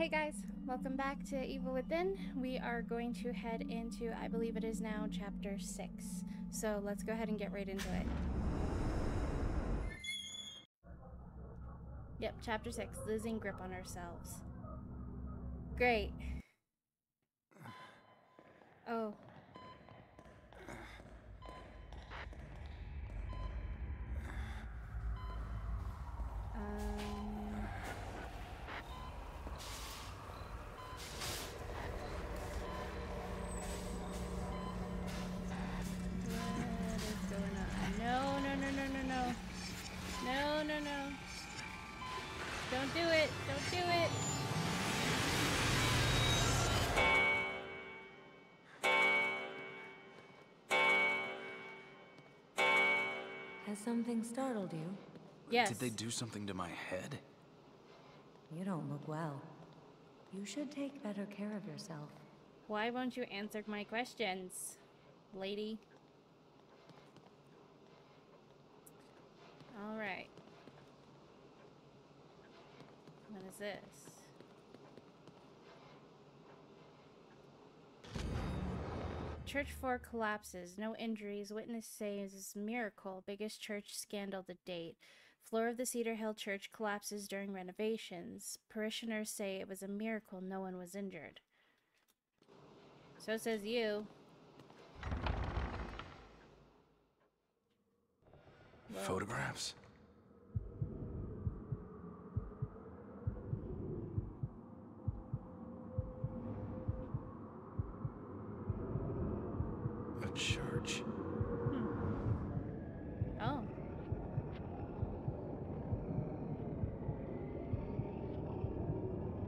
Hey guys, welcome back to Evil Within. We are going to head into, I believe it is now, chapter 6. So let's go ahead and get right into it. Yep, chapter 6, losing grip on ourselves. Great. Oh. Um... something startled you? Yes. Did they do something to my head? You don't look well. You should take better care of yourself. Why won't you answer my questions, lady? All right. What is this? Church 4 collapses. No injuries. Witness says miracle. Biggest church scandal to date. Floor of the Cedar Hill Church collapses during renovations. Parishioners say it was a miracle no one was injured. So says you. Whoa. Photographs? A church. Oh.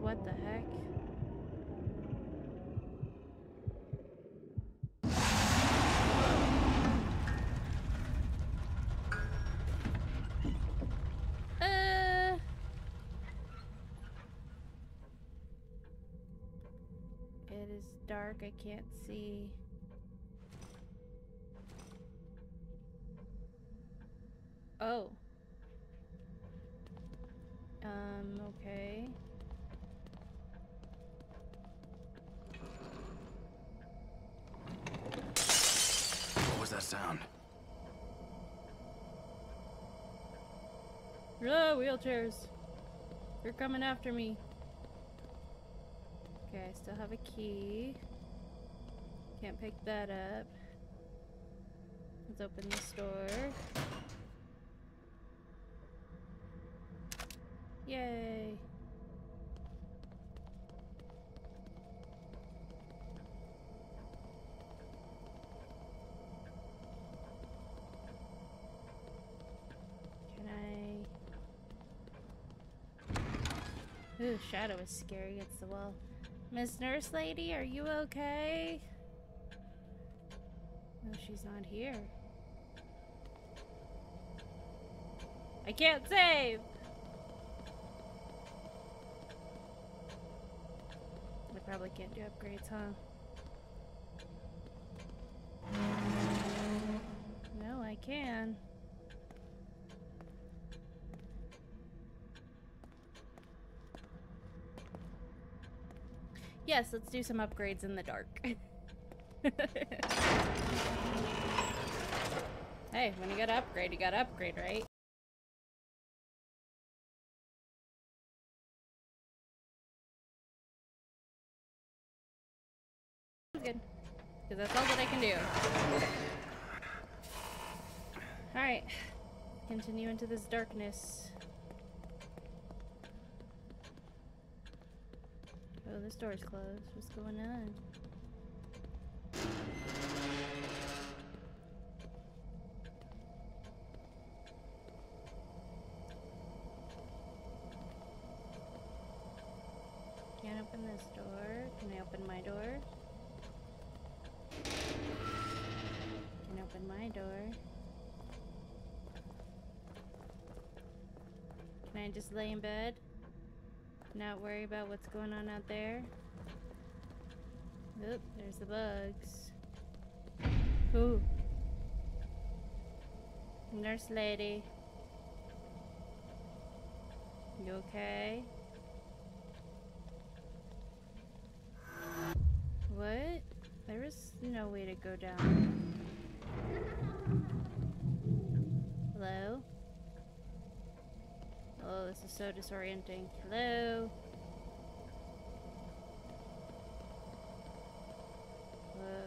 What the heck? Uh. It is dark, I can't see. Oh. Um, okay. What was that sound? Oh, wheelchairs. They're coming after me. Okay, I still have a key. Can't pick that up. Let's open this door. Yay. Can I... Ooh, shadow is scary against the wall. Miss Nurse Lady, are you okay? She's not here. I can't save! I probably can't do upgrades, huh? No, I can. Yes, let's do some upgrades in the dark. hey, when you gotta upgrade, you gotta upgrade, right? Good. Because that's all that I can do. Alright. Continue into this darkness. Oh, this door's closed. What's going on? Can't open this door. Can I open my door? Can open my door. Can I just lay in bed? Not worry about what's going on out there? Oop, there's the bugs. Ooh. Nurse lady. You okay? Go down. Hello? Oh, this is so disorienting. Hello? Hello?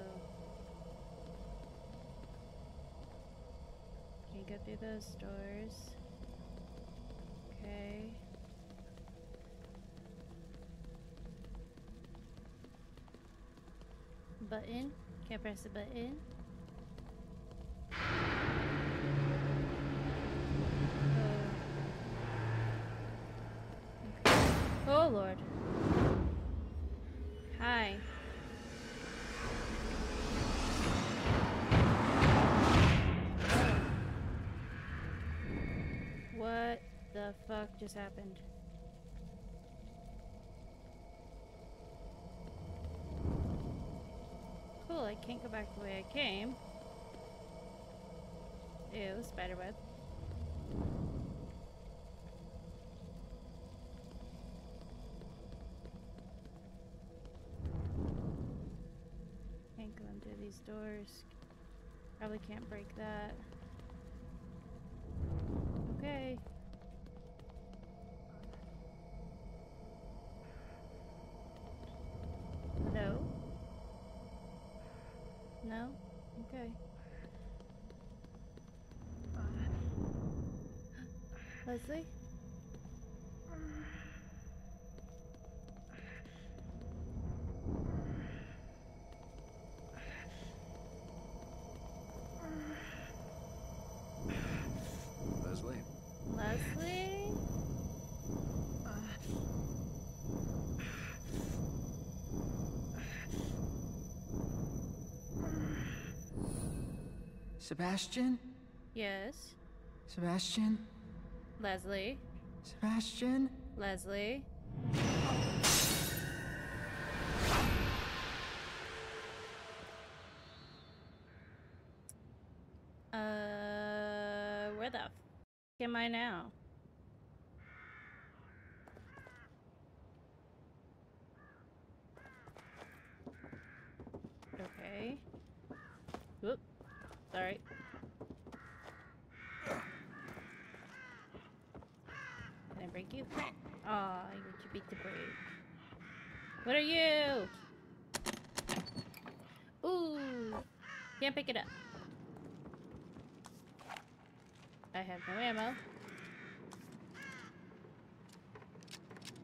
Can you go through those doors? Okay. Button? Can't press the button? Oh. Okay. Oh lord. Hi. What the fuck just happened? Cool, I can't go back the way I came. Ew, spiderweb. Can't go into these doors. Probably can't break that. Okay. No? No? Okay. Leslie? Leslie? Leslie? Sebastian? Yes. Sebastian? Leslie? Sebastian? Leslie? Uh, where the f am I now? Okay. Whoop. Sorry. Can I break you? Aw, oh, you beat the break. What are you? Ooh! Can't pick it up. I have no ammo.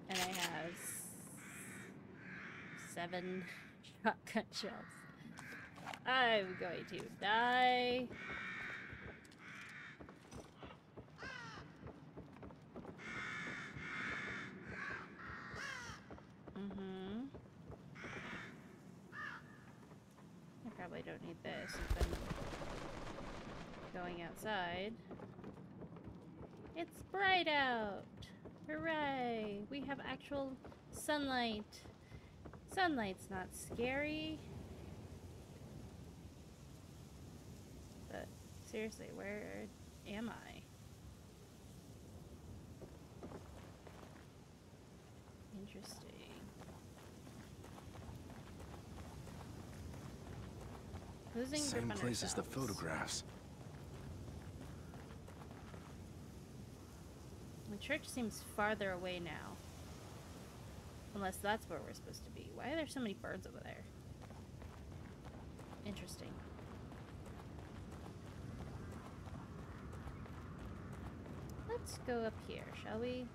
And I have seven shotgun shells. I'm going to die. Mm-hmm. I probably don't need this going outside. It's bright out! Hooray! We have actual sunlight. Sunlight's not scary. But seriously, where am I? Interesting. Losing Same place as the photographs. The church seems farther away now. Unless that's where we're supposed to be. Why are there so many birds over there? Interesting. Let's go up here, shall we?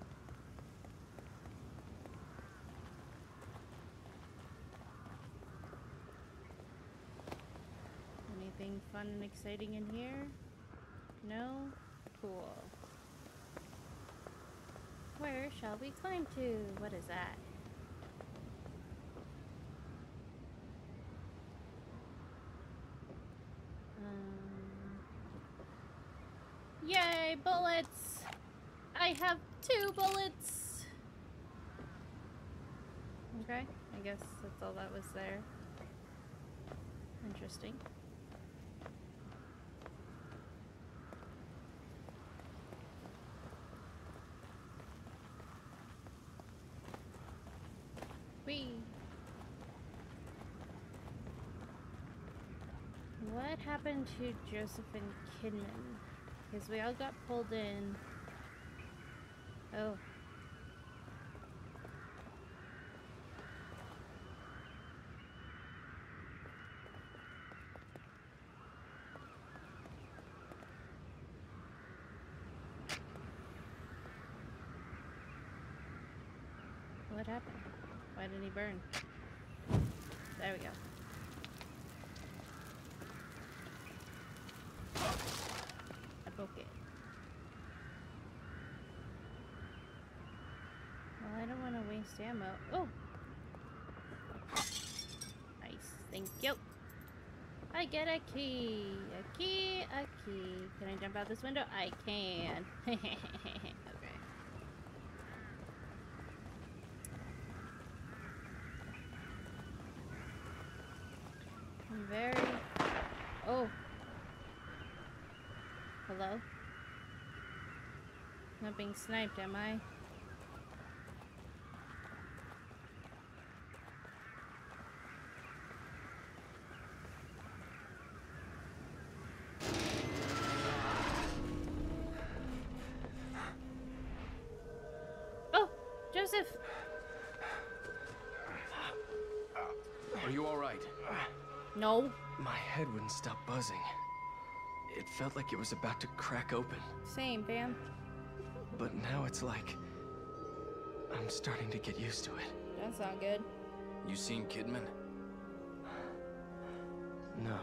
Anything fun and exciting in here? No? Cool. Where shall we climb to? What is that? Um, yay, bullets! I have two bullets! Okay, I guess that's all that was there. Interesting. Whee! What happened to Joseph and Kidman? Because we all got pulled in. Oh. What happened? Why didn't he burn? There we go. I broke it. Well, I don't want to waste ammo. Oh! Nice. Thank you. I get a key. A key, a key. Can I jump out this window? I can. okay. I'm very... Oh. Hello? Not being sniped, am I? Wouldn't stop buzzing. It felt like it was about to crack open. Same, fam. But now it's like... I'm starting to get used to it. That's not good. You seen Kidman? No.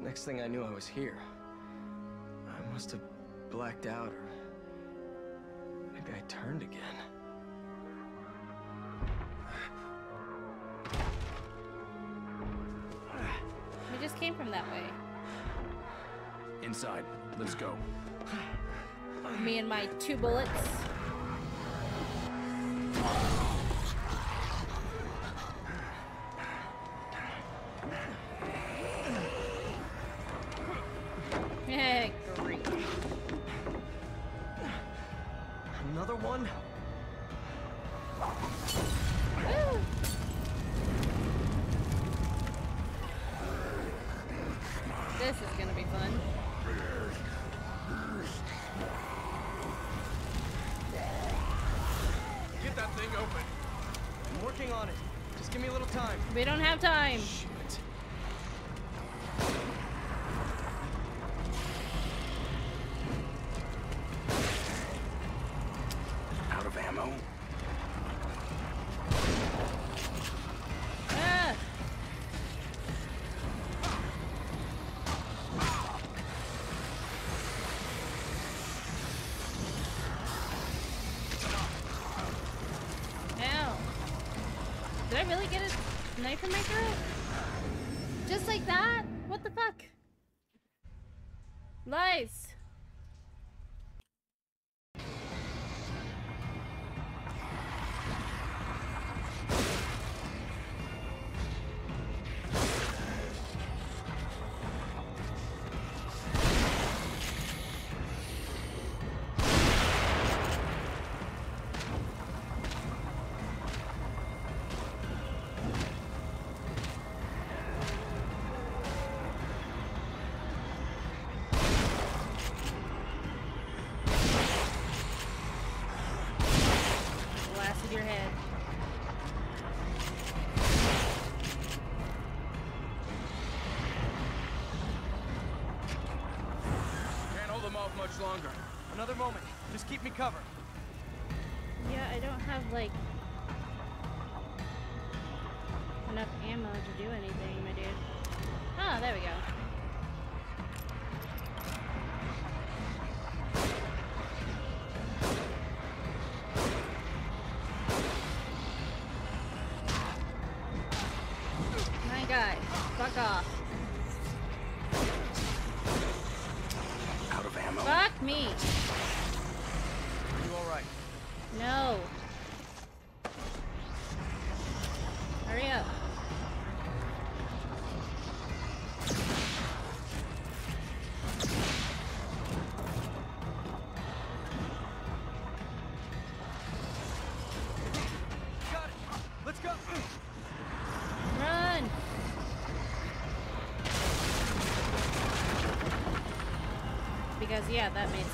Next thing I knew, I was here. I must have blacked out, or... Maybe I turned again. From that way. Inside. Let's go. Me and my two bullets. Knife in my throat? Moment. Just keep me covered. Yeah, I don't have like enough ammo to do anything, my dude. Ah, there we go. Yeah, that made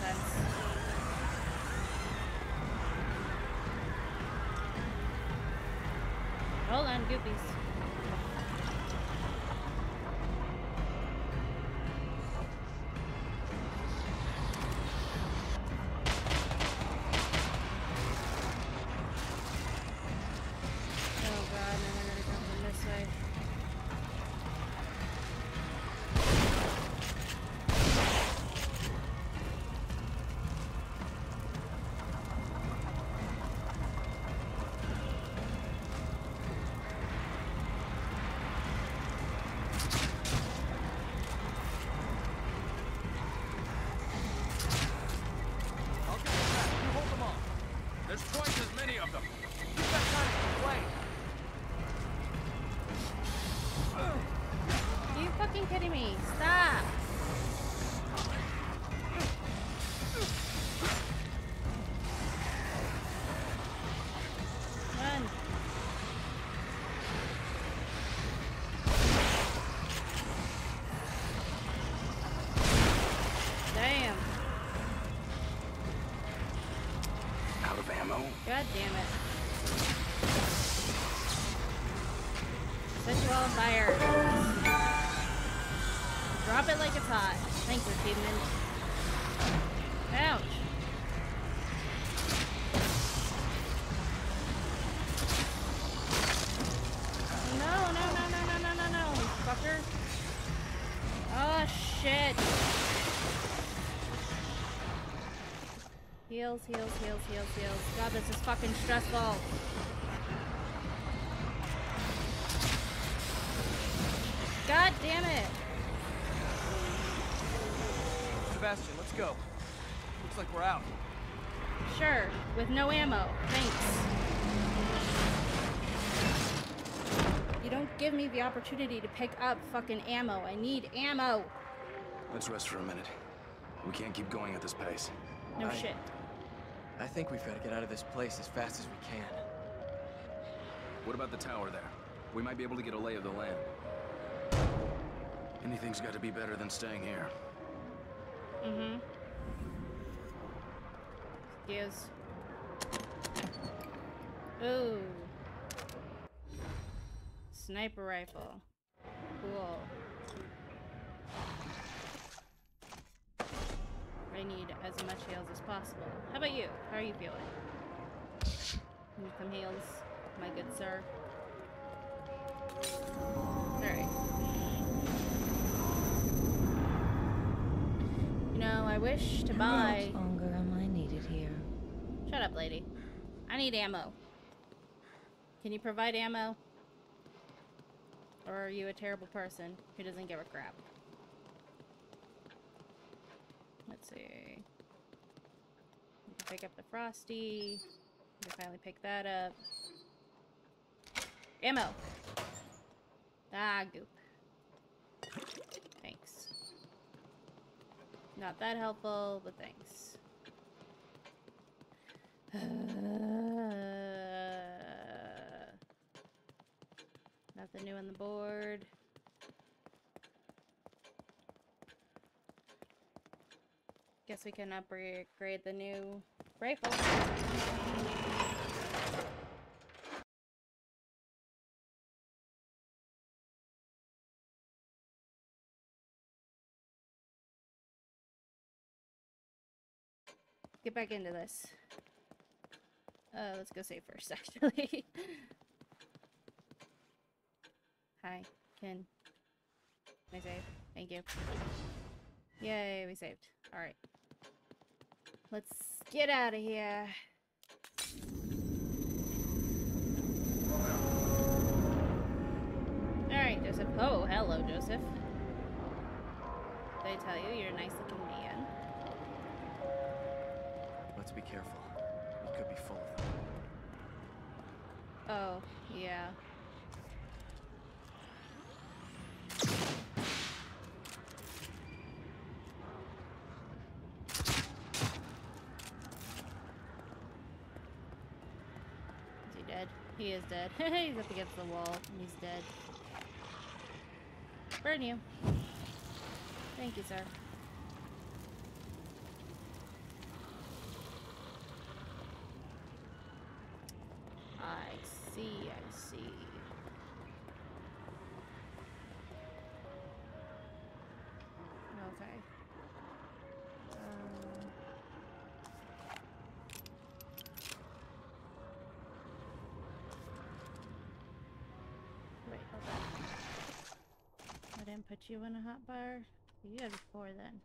Drop it like it's hot. Achievement. Ouch. No, no, no, no, no, no, no, no, fucker. Oh, shit. Heals, heals, heals, heals, heals. God, this is fucking stressful. God damn it. Go. Looks like we're out. Sure, with no ammo. Thanks. You don't give me the opportunity to pick up fucking ammo. I need ammo. Let's rest for a minute. We can't keep going at this pace. No I- shit. I think we've got to get out of this place as fast as we can. What about the tower there? We might be able to get a lay of the land. Anything's got to be better than staying here. Mm-hmm. Excuse. Ooh. Sniper rifle. Cool. I need as much heals as possible. How about you? How are you feeling? Need some heals, my good sir. Alright. You know, I wish to How buy. much longer am I needed here? Shut up, lady. I need ammo. Can you provide ammo? Or are you a terrible person who doesn't give a crap? Let's see. Pick up the Frosty. We can finally pick that up. Ammo! Ah, goop. Not that helpful, but thanks. Uh, nothing new on the board. Guess we can upgrade the new rifle. Get back into this. Uh, let's go save first, actually. Hi, Ken. can I save? Thank you. Yay, we saved. Alright. Let's get out of here. Alright, Joseph. Oh, hello, Joseph. Did I tell you you're a nice looking Let's be careful. We could be full of them. Oh, yeah. Is he dead? He is dead. he's up against the wall and he's dead. Burn you. Thank you, sir. See, I. Okay. Um, wait, hold on. I didn't put you in a hot bar. You had before then.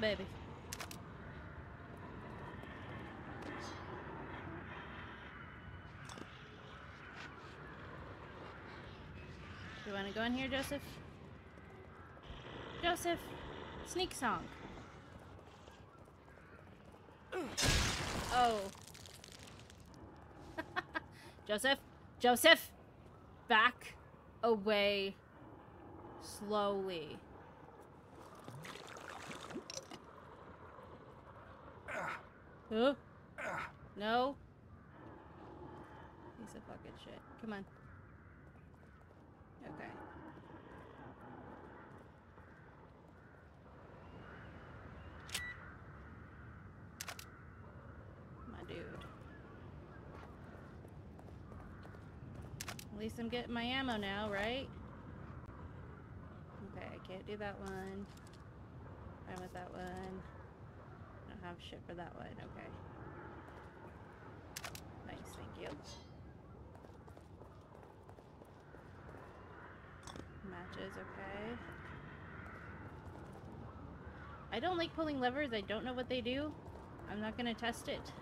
Baby. You want to go in here, Joseph? Joseph, sneak song. Oh. Joseph, Joseph, back away slowly. Huh? No. Piece of fucking shit. Come on. Okay. My dude. At least I'm getting my ammo now, right? Okay, I can't do that one. Fine with that one. Have shit for that one. Okay. Nice, thank you. Matches, okay. I don't like pulling levers. I don't know what they do. I'm not gonna test it.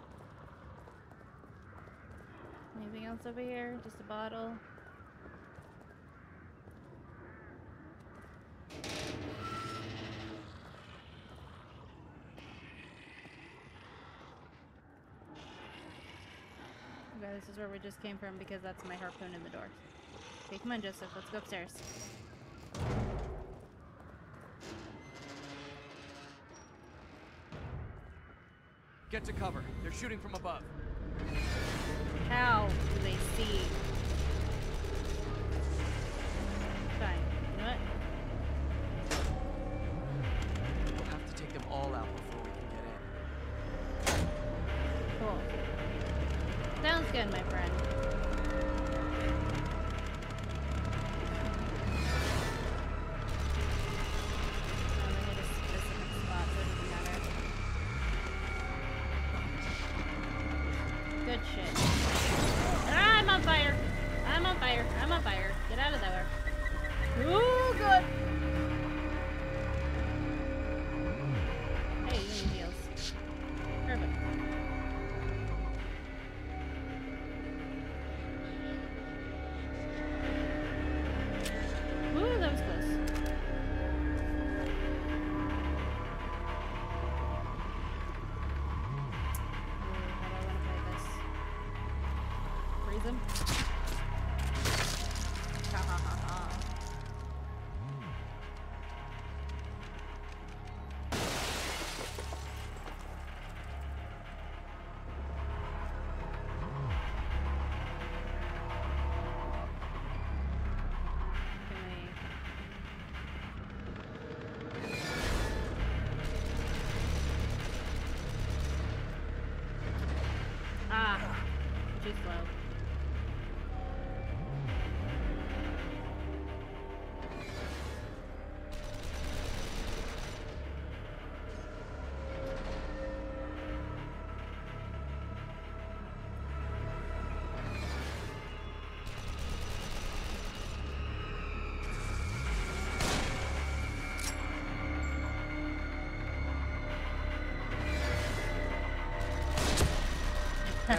Anything else over here? Just a bottle. This is where we just came from because that's my harpoon in the door. Okay, come on, Joseph. Let's go upstairs. Get to cover. They're shooting from above. How do they see?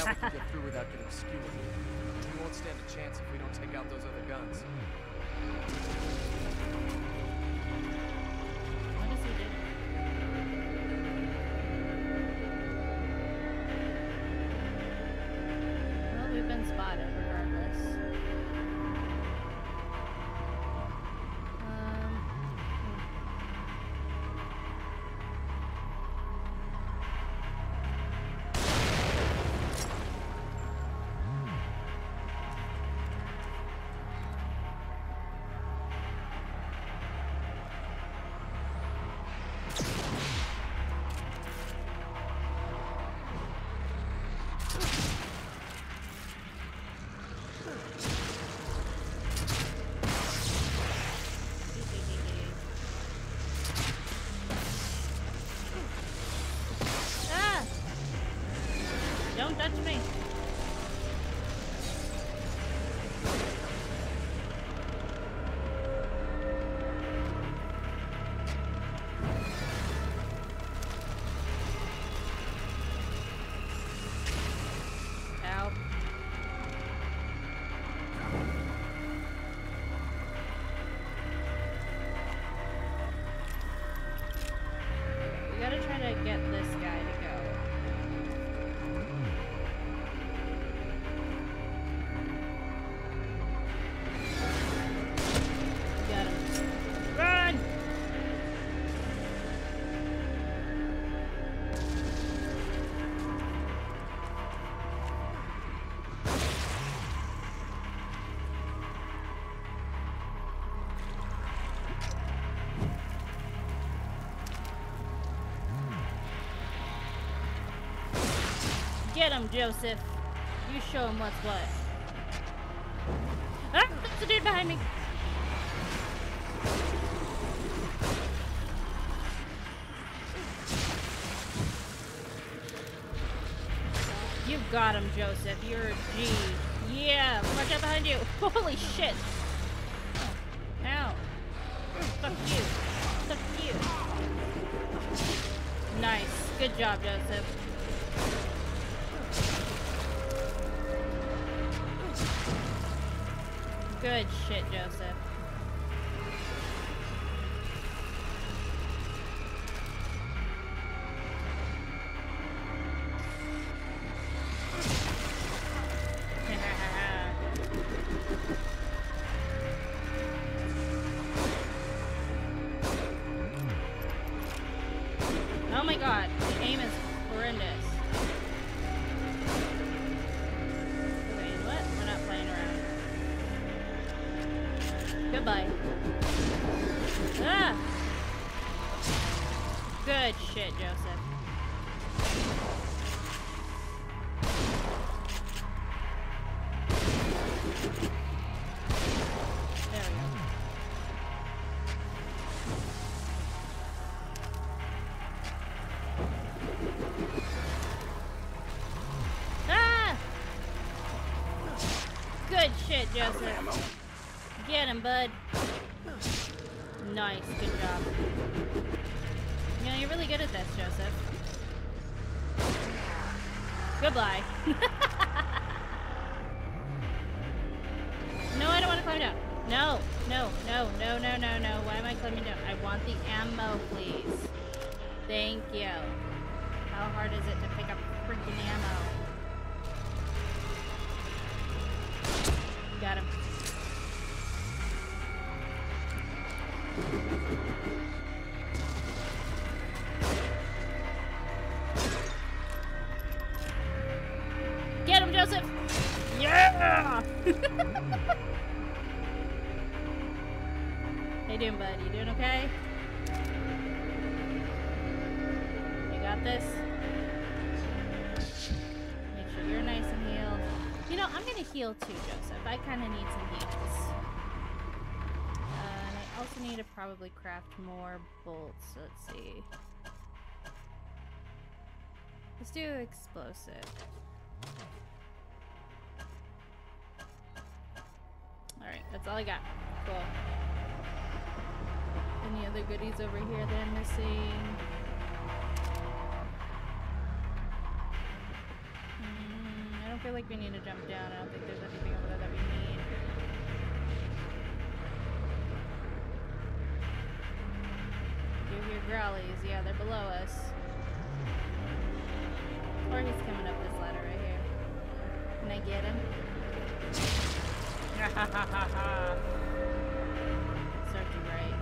We can get through without getting skewered. We won't stand a chance if we don't take out those other guns. Get this Get him, Joseph. You show him what's what. Ah! There's a dude behind me. You got him, Joseph. You're a G. Yeah, watch out behind you. Holy shit. Ow. Fuck you. Fuck you. Nice. Good job, Joseph. Good shit, Joseph. Heal too, Joseph. I kind of need some heals. Uh, and I also need to probably craft more bolts. Let's see. Let's do explosive. Alright, that's all I got. Cool. Any other goodies over here that I'm missing? feel like we need to jump down. I don't think there's anything over there that we need. You hear growlies. Yeah, they're below us. Or he's coming up this ladder right here. Can I get him? Served right.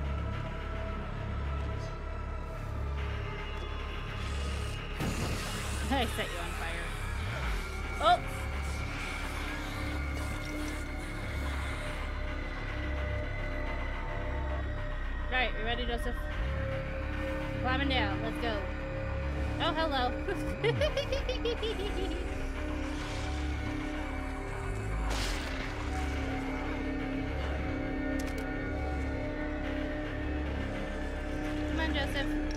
I set you Come on, Joseph.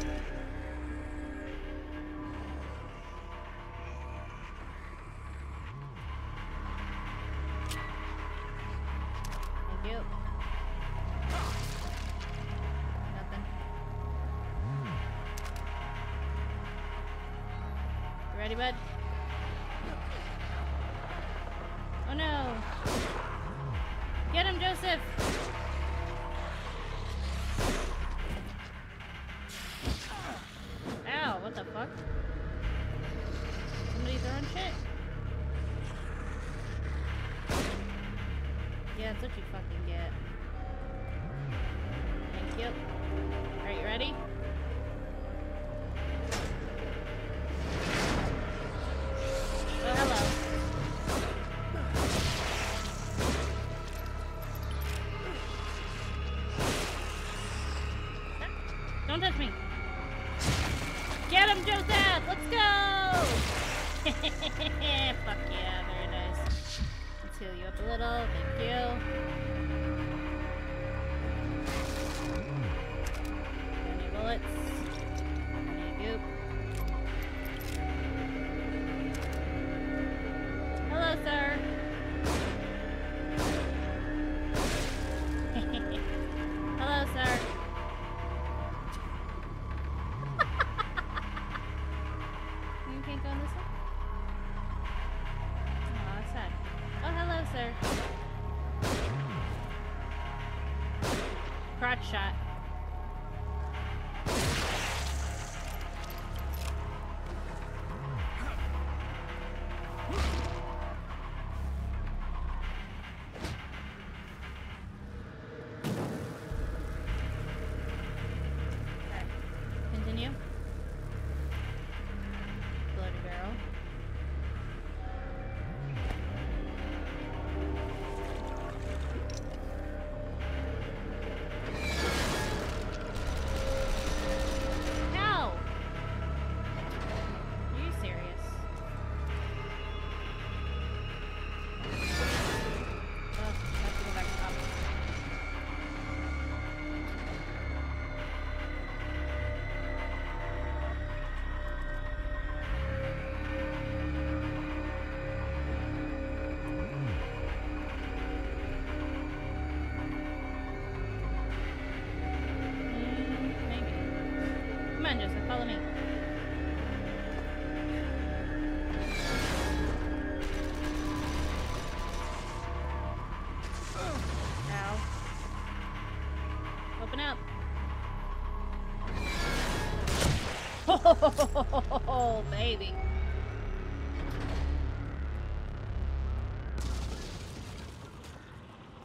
Oh, baby.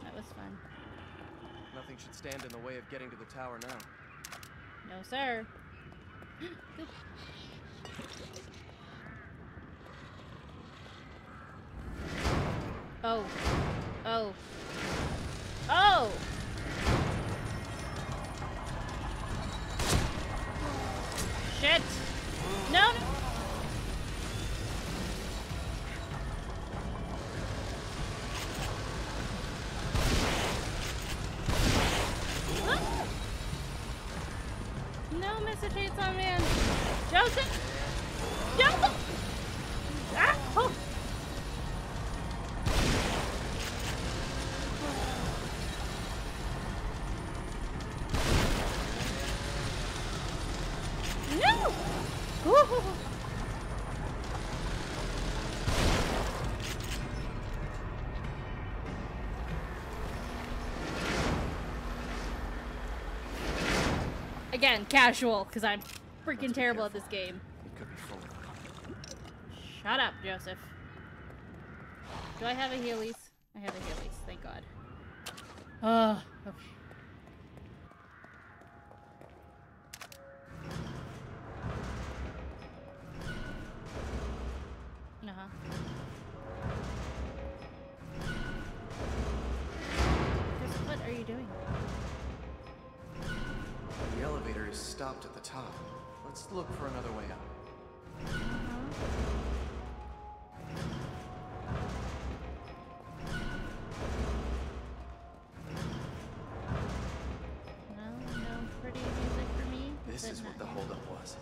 That was fun. Nothing should stand in the way of getting to the tower now. No, sir. Again, casual, because I'm freaking Let's be terrible at this game. It could be full of them. Shut up, Joseph. Do I have a Heelys? I have a Heelys, thank God. Oh, okay. Uh-huh. Elevator stopped at the top. Let's look for another way out. No, no pretty music for me. This is what the holdup was.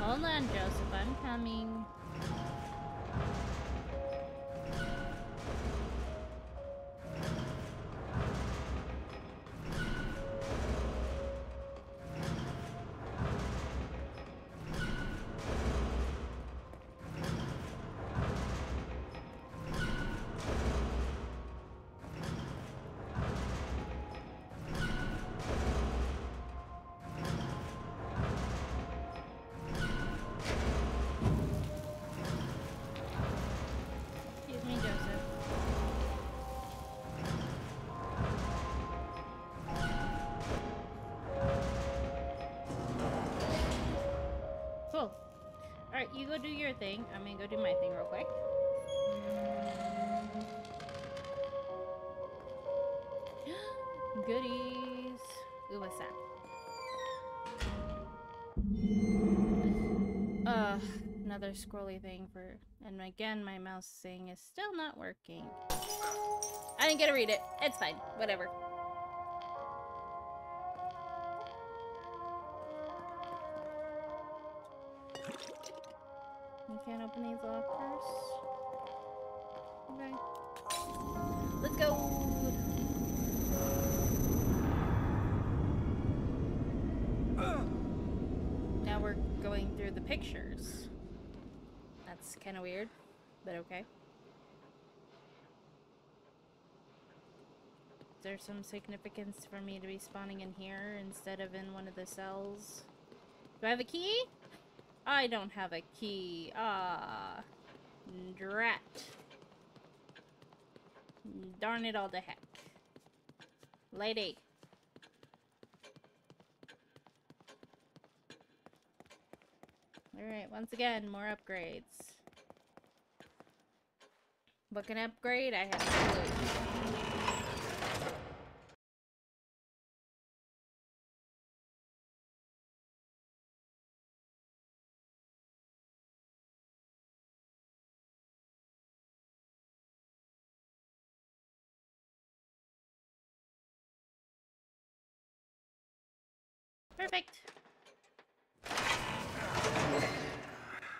Hold on, Joseph. I'm coming. Go do your thing. I'm gonna go do my thing real quick. Goodies. Ooh, what's that? Uh, another scrolly thing for, and again, my mouse thing is still not working. I didn't get to read it. It's fine. Whatever. Can't open these lockers. Okay. Let's go. Now we're going through the pictures. That's kind of weird, but okay. Is there some significance for me to be spawning in here instead of in one of the cells? Do I have a key? I don't have a key. Ah. Drat. Darn it all to heck. Lady. Alright, once again, more upgrades. What can upgrade? I have Perfect.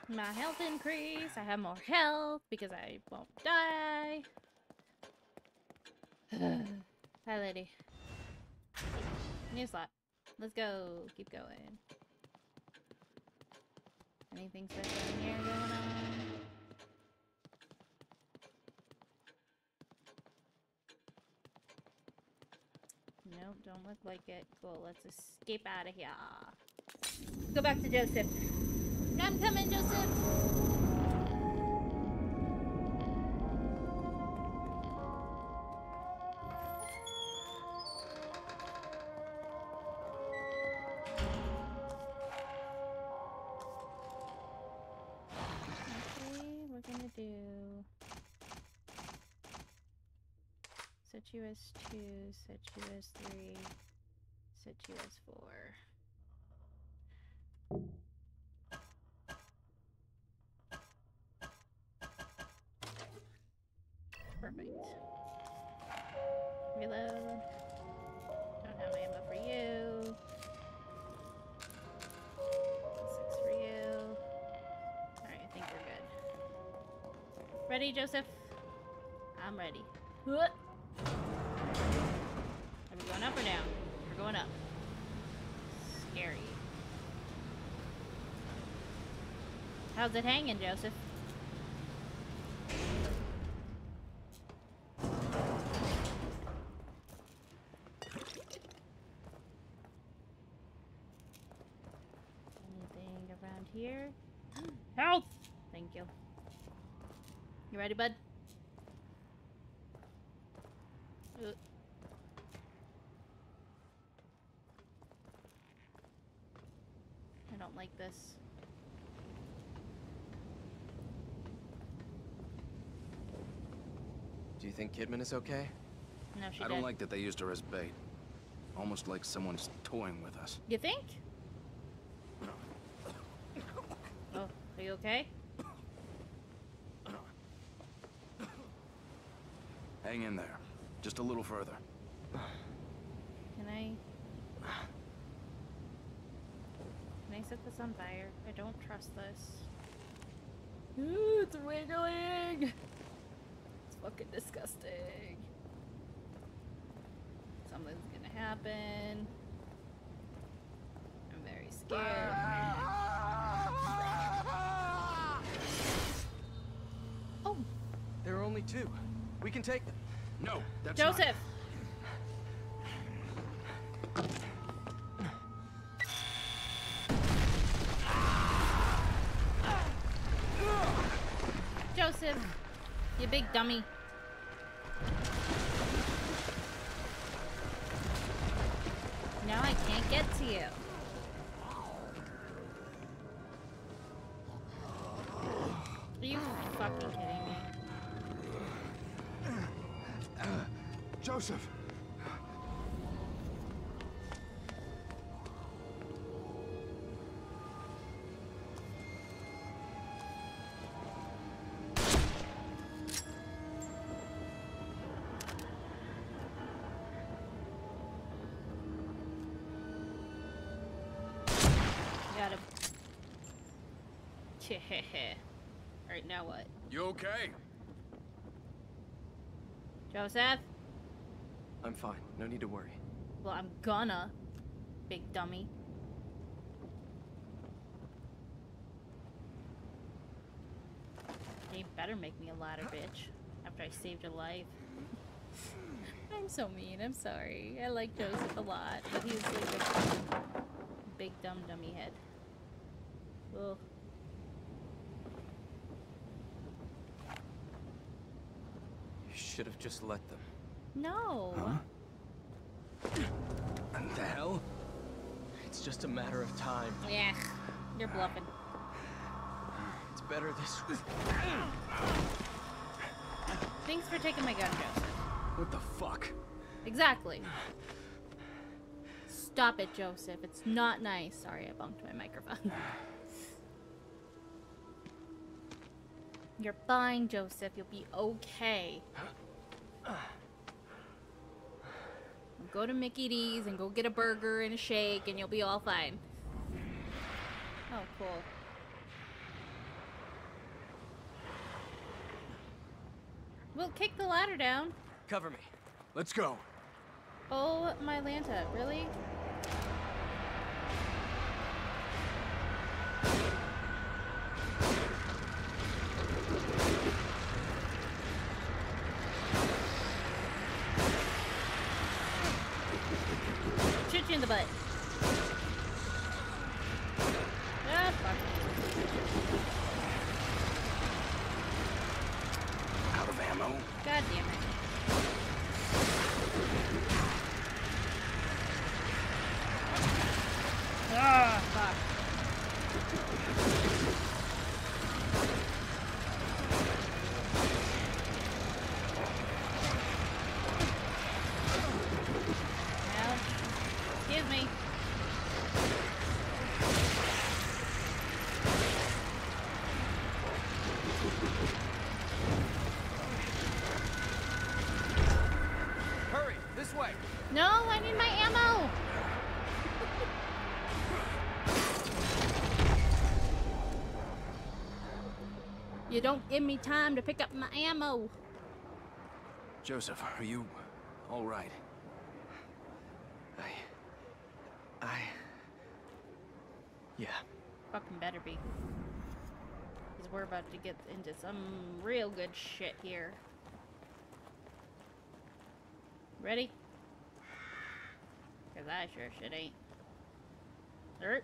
My health increase. I have more health because I won't die. Hi, lady. New slot. Let's go. Keep going. Anything special in here going on? Nope, don't look like it. Cool, let's escape out of here. Go back to Joseph. I'm coming, Joseph! set US2, set US3, set US4. How's it hanging, Joseph? here. Health! Thank you. You ready, bud? Uh. I don't like this. Do you think Kidman is okay? No, she I don't did. like that they used her as bait. Almost like someone's toying with us. You think? Oh, are you okay? Hang in there. Just a little further. Can I... Can I set this on fire? I don't trust this. Ooh, it's wiggling! It's fucking disgusting. Something's gonna happen. I'm very scared. Oh, There are only two. We can take them. No, that's not- Joseph! Joseph, you big dummy. Alright, now what? You okay? Joseph? I'm fine. No need to worry. Well, I'm gonna. Big dummy. You better make me a ladder, bitch. After I saved your life. I'm so mean. I'm sorry. I like Joseph a lot, but he's like a big dumb dummy head. Ugh. You should have just let them. No. And the hell? It's just a matter of time. Yeah, you're bluffing. It's better this way. Thanks for taking my gun, Joseph. What the fuck? Exactly. Stop it, Joseph. It's not nice. Sorry, I bumped my microphone. You're fine, Joseph. You'll be okay. Go to Mickey D's and go get a burger and a shake, and you'll be all fine. Oh, cool. We'll kick the ladder down. Cover me. Let's go. Oh, my Lanta, really? The butt. Ah, fuck. Out of ammo. God damn it. Ah, fuck. Well, excuse me. Hurry, this way. No, I need my ammo. You don't give me time to pick up my ammo. Joseph, are you all right? I. I. Yeah. Fucking better be. Because we're about to get into some real good shit here. Ready? Because I sure shit ain't. Er.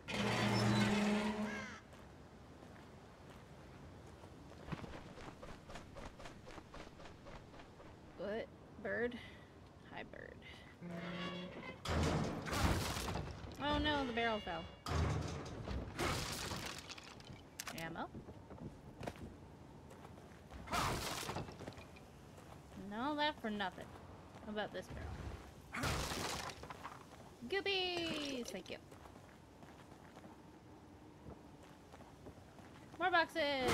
No, the barrel fell. Ammo? No, that for nothing. How about this barrel? Goobies! Thank you. More boxes!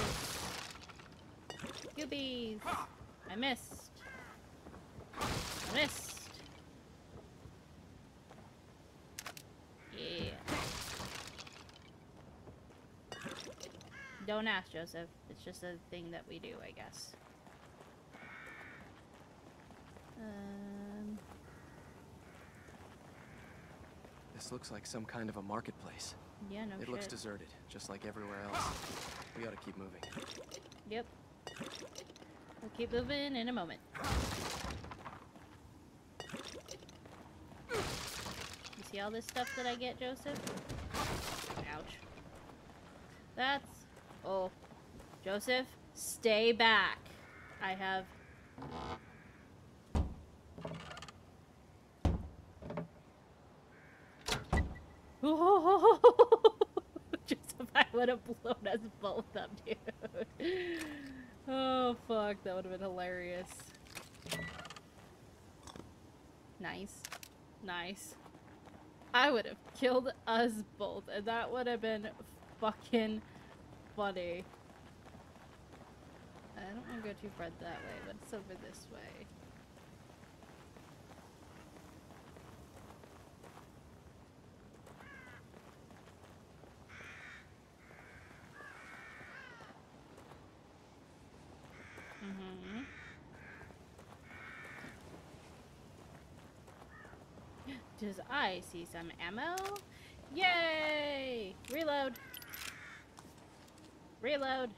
Goobies! I missed. I missed. Yeah. Don't ask, Joseph. It's just a thing that we do, I guess. Um, This looks like some kind of a marketplace. yeah, no it shit. looks deserted, just like everywhere else. We ought to keep moving. Yep. We'll keep moving in a moment. See all this stuff that I get, Joseph? Ouch. That's... Oh. Joseph, stay back. I have... Oh, Joseph, I would have blown us both up, dude. Oh, fuck. That would have been hilarious. Nice. Nice. I would have killed us both, and that would have been fucking funny. I don't want to go too far that way, but it's over this way. Mm-hmm. Does I see some ammo? Yay! Reload! Reload!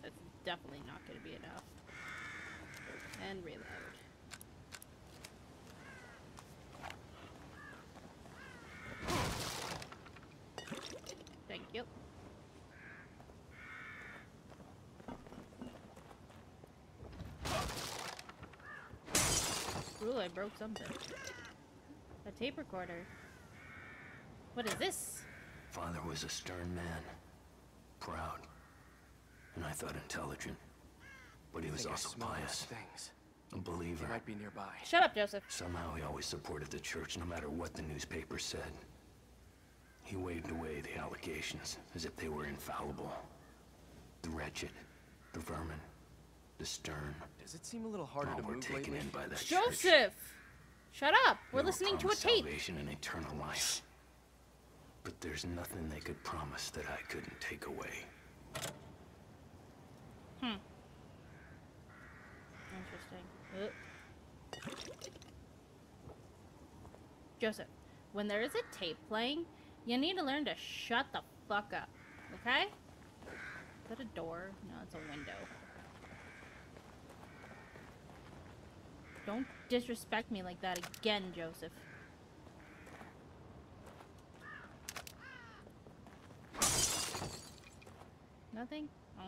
That's definitely not going to be enough. And reload. Thank you. Ooh, I broke something. A tape recorder. What is this? Father was a stern man. Proud. And I thought intelligent. But he was also pious. things. A believer. believer. might be nearby. Shut up, Joseph. Somehow he always supported the church no matter what the newspaper said. He waved away the allegations as if they were infallible. The wretched, the vermin, the stern, Does it seem a little harder all to were move taken lately? in by that church. Shut up! We're They listening to a tape. Salvation and eternal life. But there's nothing they could promise that I couldn't take away. Hmm. Interesting. Uh. Joseph, when there is a tape playing, you need to learn to shut the fuck up. Okay? Is that a door? No, it's a window. Don't disrespect me like that again, Joseph. Nothing? Oh,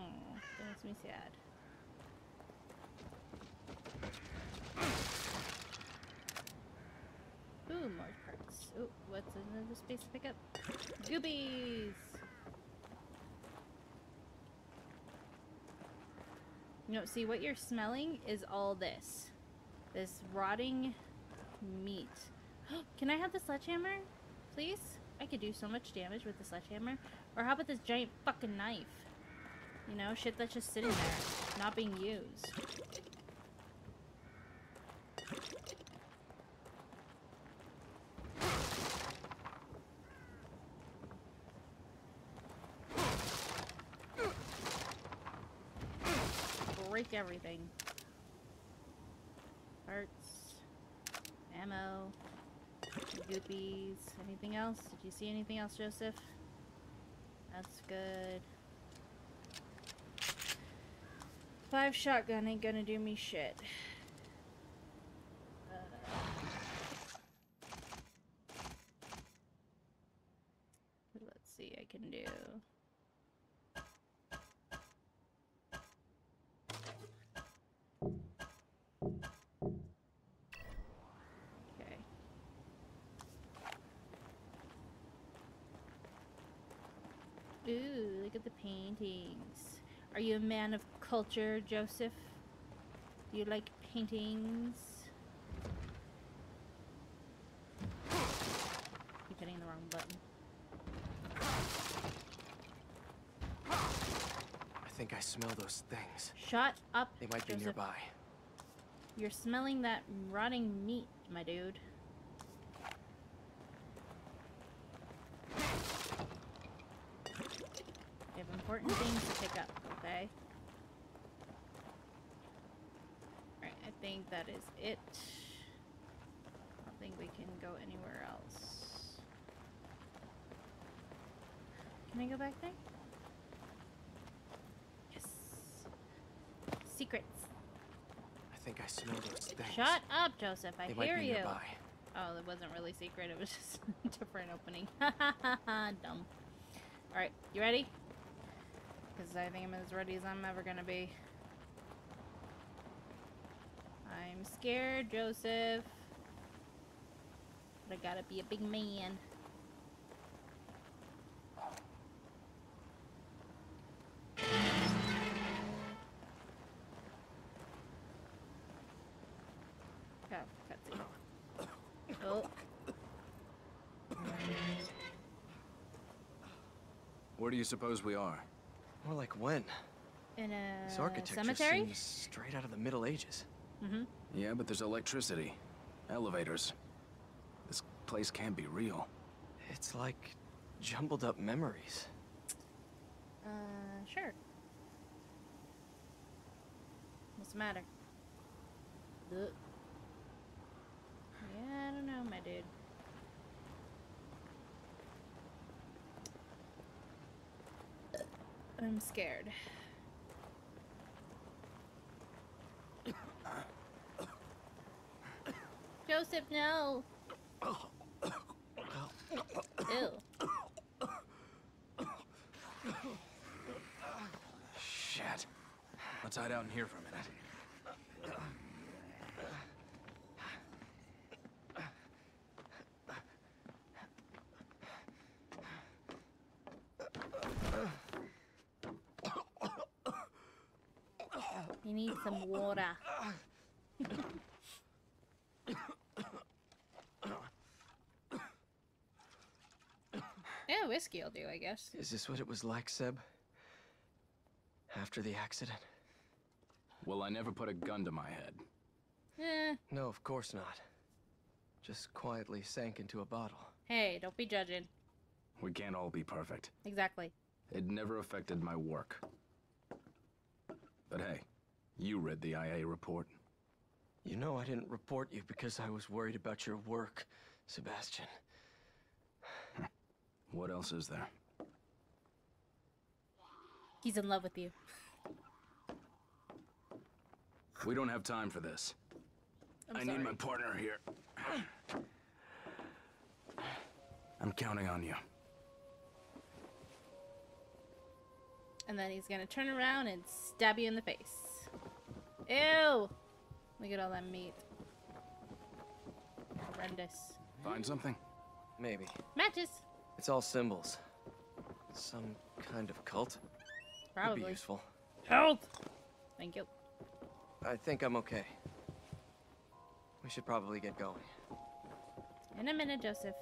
that makes me sad. Ooh, more parts. Ooh, what's in the space to pick up? Goobies! No, see, what you're smelling is all this. This rotting meat. Can I have the sledgehammer? Please? I could do so much damage with the sledgehammer. Or how about this giant fucking knife? You know, shit that's just sitting there, not being used. Break everything. Parts, ammo, goopies. Anything else? Did you see anything else, Joseph? That's good. Five shotgun ain't gonna do me shit. Uh, let's see, I can do. Paintings. Are you a man of culture, Joseph? Do you like paintings? Keep hitting the wrong button. I think I smell those things. Shut up, They might be nearby. You're smelling that rotting meat, my dude. We have important things to pick up, okay? Alright, I think that is it. I don't think we can go anywhere else. Can I go back there? Yes. Secrets. I think I smell those things. Shut up, Joseph. I They hear you. nearby. Oh, that wasn't really secret. It was just a different opening. Dumb. Alright, you ready? Because I think I'm as ready as I'm ever gonna be. I'm scared, Joseph. But I gotta be a big man. Oh. Oh, Where do you suppose we are? More like when? in a This architecture cemetery? seems straight out of the Middle Ages. Mm-hmm. Yeah, but there's electricity. Elevators. This place can't be real. It's like jumbled up memories. Uh, sure. What's the matter? Ugh. Yeah, I don't know, my dude. I'm scared. Joseph, no! Ew. Shit. Let's hide out in here for a minute. You need some water. Yeah, whiskey will do, I guess. Is this what it was like, Seb? After the accident? Well, I never put a gun to my head. Eh, No, of course not. Just quietly sank into a bottle. hey, don't be judging. We can't all be perfect. Exactly. It never affected my work. But hey, you read the IA report. You know I didn't report you because I was worried about your work, Sebastian. What else is there? He's in love with you. We don't have time for this. I'm I sorry. need my partner here. I'm counting on you. And then he's gonna turn around and stab you in the face. Ew! Look at all that meat. Horrendous. Find something? Maybe. Matches! It's all symbols. Some kind of cult. Could be Probably. useful. Help! Thank you. I think I'm okay. We should probably get going. In a minute, Joseph.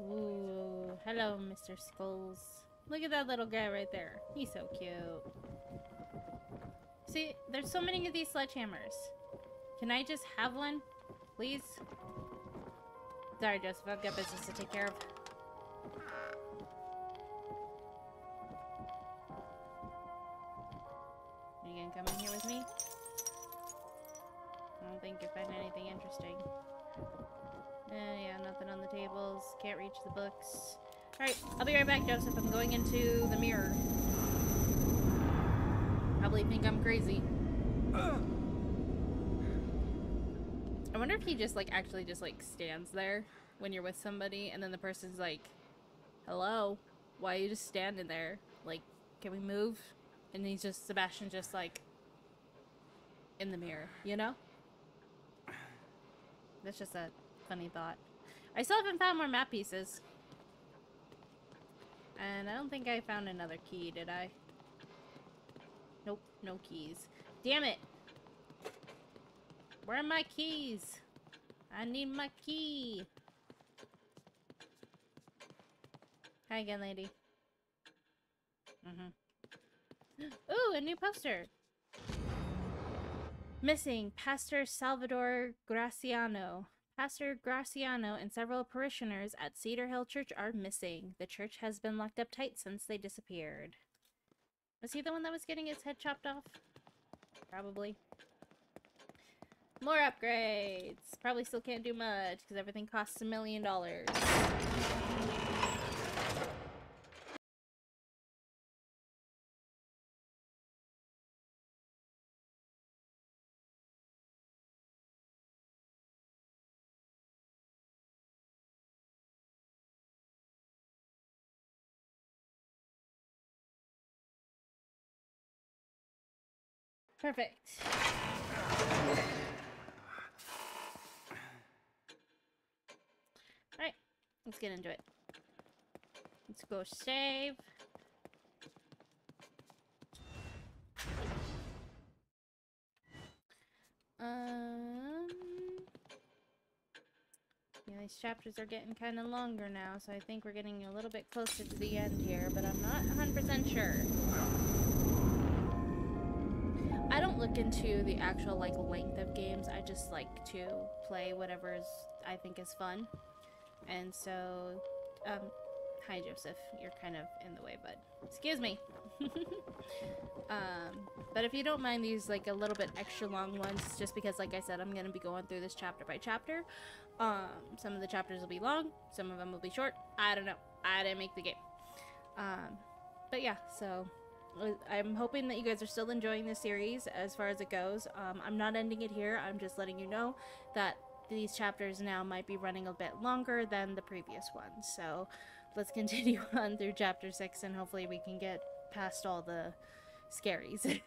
Ooh, hello, Mr. Skulls. Look at that little guy right there. He's so cute. See, there's so many of these sledgehammers. Can I just have one? Please? Sorry, Joseph. I've got business to take care of. You gonna come in here with me? I don't think you find anything interesting. Eh, yeah, nothing on the tables. Can't reach the books. Alright, I'll be right back, Joseph. I'm going into the mirror. Probably think I'm crazy. I wonder if he just, like, actually just, like, stands there when you're with somebody and then the person's like, hello? Why are you just standing there? Like, can we move? And he's just, Sebastian just, like, in the mirror, you know? That's just a funny thought. I still haven't found more map pieces. And I don't think I found another key, did I? Nope, no keys. Damn it! Where are my keys? I need my key. Hi again, lady. Mm-hmm. Ooh, a new poster. Missing Pastor Salvador Graciano. Pastor Graciano and several parishioners at Cedar Hill Church are missing. The church has been locked up tight since they disappeared. Was he the one that was getting his head chopped off? Probably. More upgrades. Probably still can't do much because everything costs a million dollars. Perfect. Alright, let's get into it. Let's go save. Um, yeah, these chapters are getting kind of longer now, so I think we're getting a little bit closer to the end here, but I'm not 100% sure. I don't look into the actual like length of games. I just like to play whatever's I think is fun. And so, um, hi Joseph, you're kind of in the way, but excuse me. um, but if you don't mind these like a little bit extra long ones, just because like I said, I'm gonna be going through this chapter by chapter. Um, some of the chapters will be long, some of them will be short. I don't know. I didn't make the game. Um, but yeah, so I'm hoping that you guys are still enjoying this series as far as it goes. Um, I'm not ending it here. I'm just letting you know that these chapters now might be running a bit longer than the previous ones. So let's continue on through chapter 6 and hopefully we can get past all the scaries.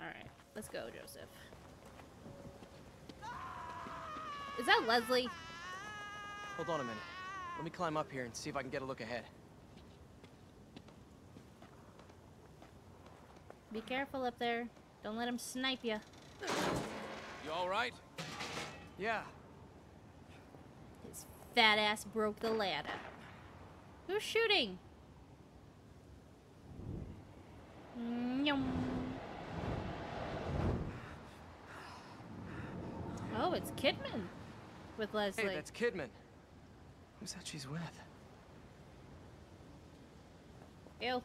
Alright, let's go, Joseph. Is that Leslie? Hold on a minute. Let me climb up here and see if I can get a look ahead. Be careful up there. Don't let him snipe you. You all right? Yeah, His fat ass broke the ladder. Who's shooting? Nyum. Oh, it's Kidman with Leslie. hey, that's Kidman. Who's that she's with? Ew.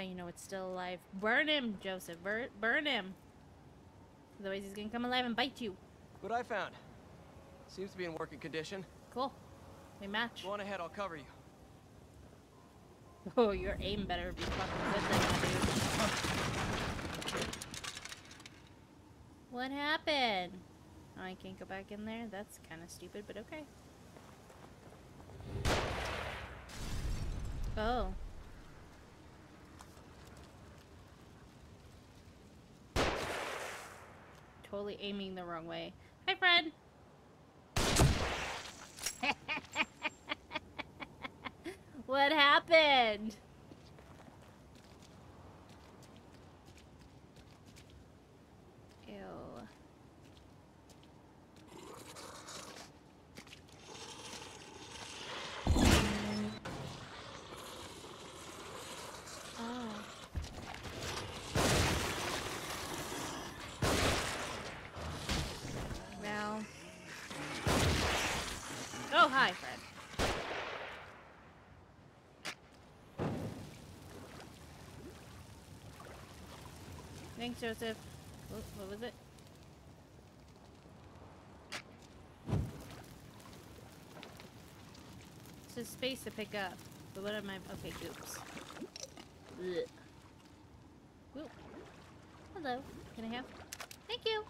How you know it's still alive. Burn him, Joseph. Burn, burn him. Otherwise he's gonna come alive and bite you. What I found. Seems to be in working condition. Cool. We match. Go on ahead, I'll cover you. Oh, your aim better be fucking good then, dude. What happened? Oh, I can't go back in there? That's kind of stupid, but okay. Oh. Totally aiming the wrong way. Hi, Fred! what happened? Ew. Oh. Well. Oh, hi, Fred. Thanks, Joseph. What, was it? It's a space to pick up. But what am I? Okay, oops. Hello. Can I have? Thank you.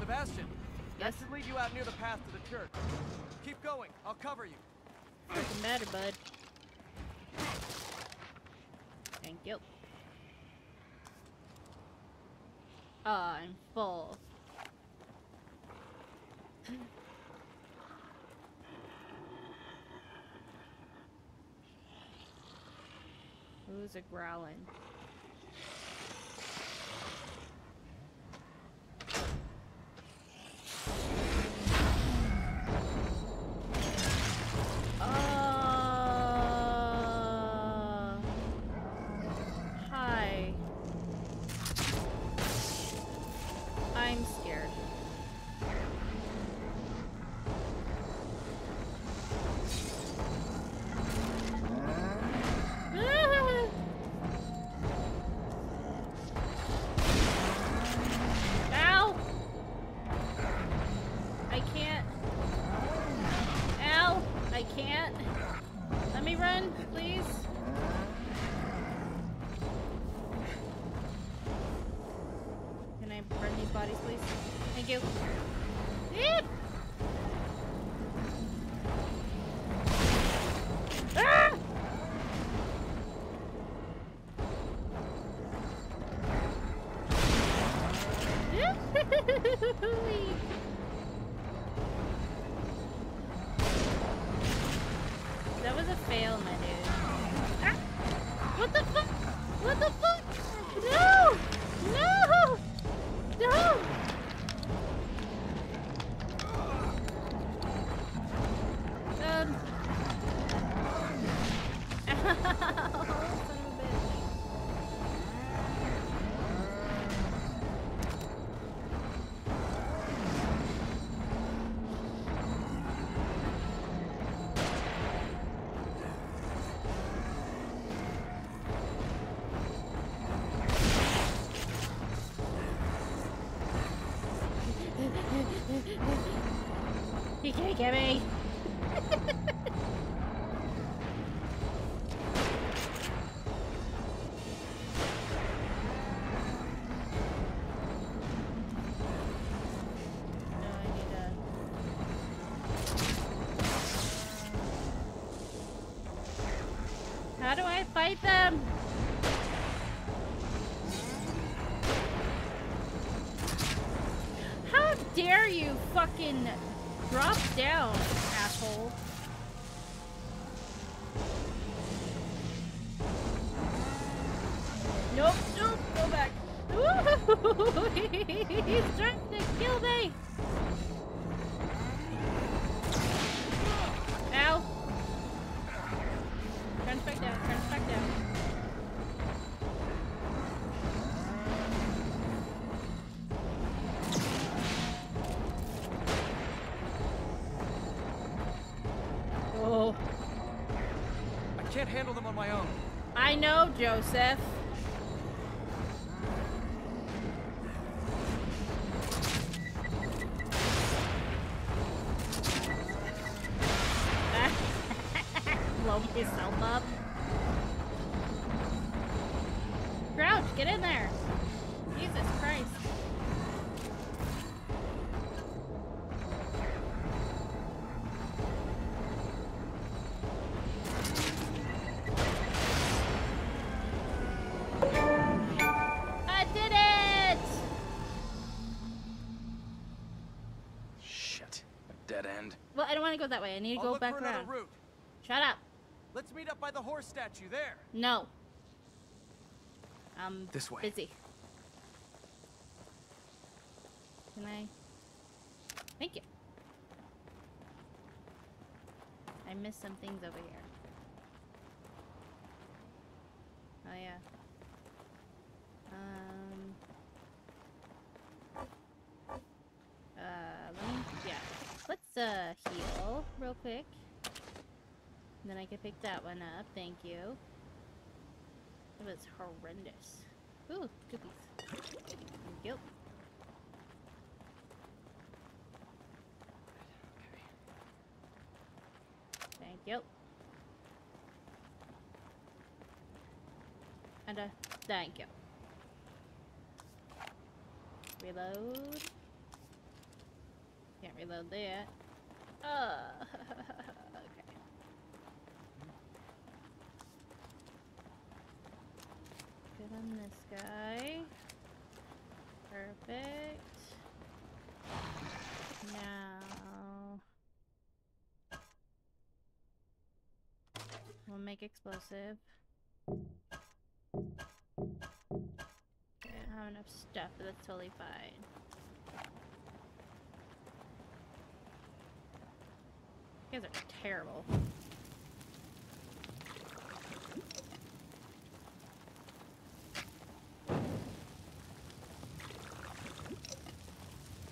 Sebastian, Guess. That should lead you out near the path to the church. Keep going. I'll cover you. Doesn't matter, bud. Thank you. Oh, I'm full. Who's a growling? Them? How dare you fucking drop down, asshole? Nope, nope, go back. He's trying to kill me. Joseph. To go that way. I need to I'll go look back for around. route. Shut up. Let's meet up by the horse statue there. No. I'm This way. busy. Can I? Thank you. I missed some things over here. Oh yeah. Um. Uh, let me, yeah. Let's, uh, heal real quick. And then I can pick that one up. Thank you. It was horrendous. Ooh, cookies. Thank you. Thank you. And uh, thank you. Reload. Can't reload that. Uh, okay. Good on this guy. Perfect. Now we'll make explosive. I don't have enough stuff, but that's totally fine. Guys are terrible.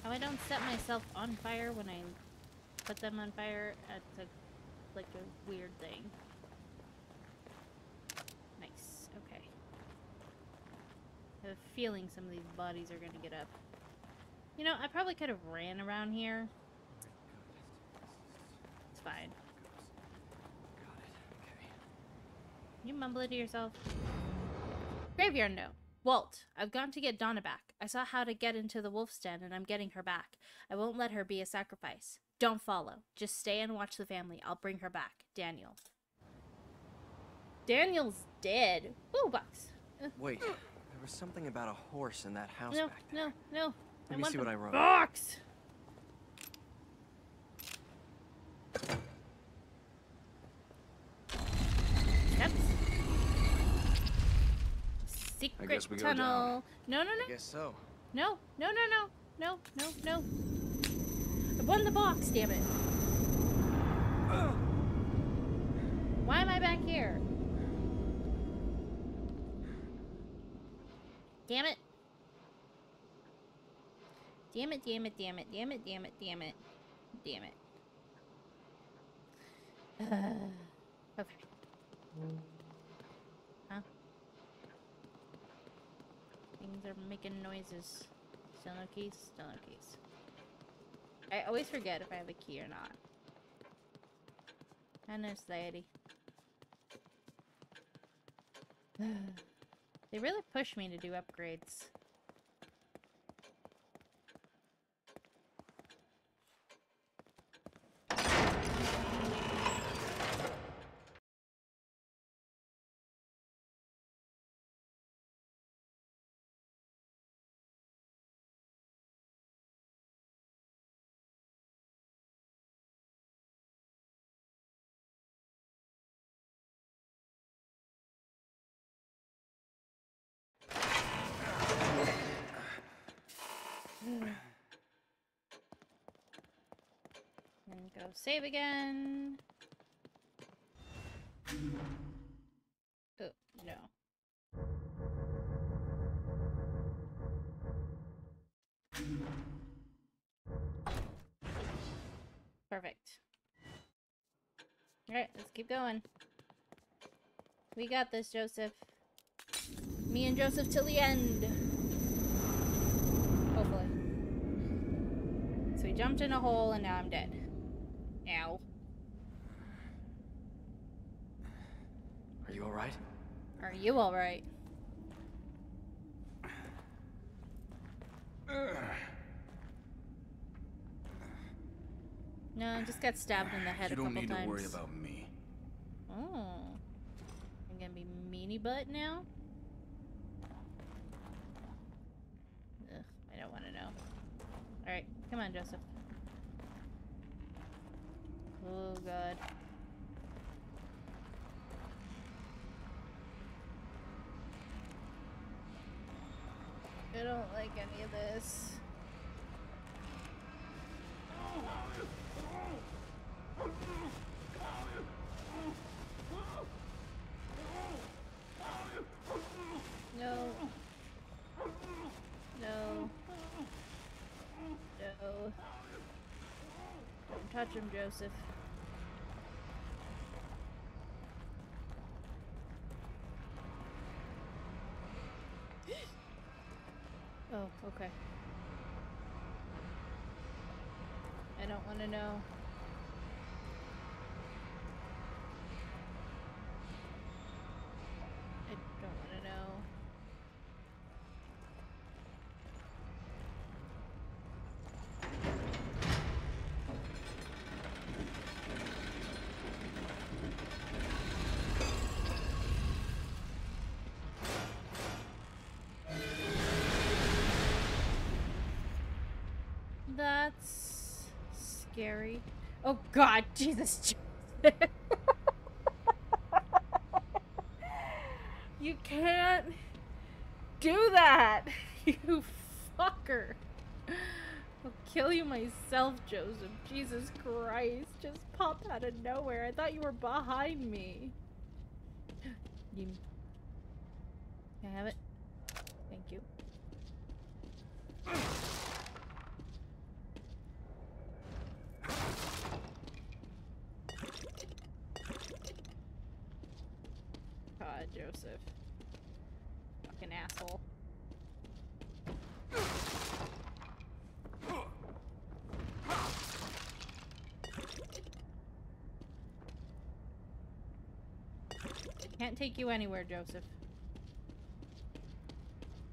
How I don't set myself on fire when I put them on fire, that's a, like a weird thing. Nice, okay. I have a feeling some of these bodies are gonna get up. You know, I probably could have ran around here. Fine. Okay. You mumble it to yourself. Graveyard note. Walt, I've gone to get Donna back. I saw how to get into the wolf's den and I'm getting her back. I won't let her be a sacrifice. Don't follow. Just stay and watch the family. I'll bring her back. Daniel. Daniel's dead. Woo, box. Uh, Wait, there was something about a horse in that house no, back there. no, no. Let me see what I wrote. Box. Secret guess we go tunnel. down. No, no, I no, guess so. no, no, no, no, no, no, no. I won the box, damn it. Why am I back here? Damn it. Damn it, damn it, damn it, damn it, damn it, damn it. Damn it. okay. Huh? Things are making noises. Still no keys? Still no keys. I always forget if I have a key or not. And lady. they really push me to do upgrades. Go save again. Oh, no. Perfect. Alright, let's keep going. We got this, Joseph. Me and Joseph till the end. Hopefully. So we jumped in a hole and now I'm dead. Ow. Are you alright? Are you alright? No, I just got stabbed in the head you a don't need to worry about me. Oh. I'm gonna be meanie butt now? Ugh, I don't wanna know. Alright, come on, Joseph. Oh god. I don't like any of this. No. No. No. Don't touch him, Joseph. oh, okay. I don't want to know. Scary. Oh god, Jesus. you can't do that. You fucker. I'll kill you myself, Joseph. Jesus Christ. Just popped out of nowhere. I thought you were behind me. You... I have it? Thank you. God, Joseph. Fucking asshole. Can't take you anywhere, Joseph.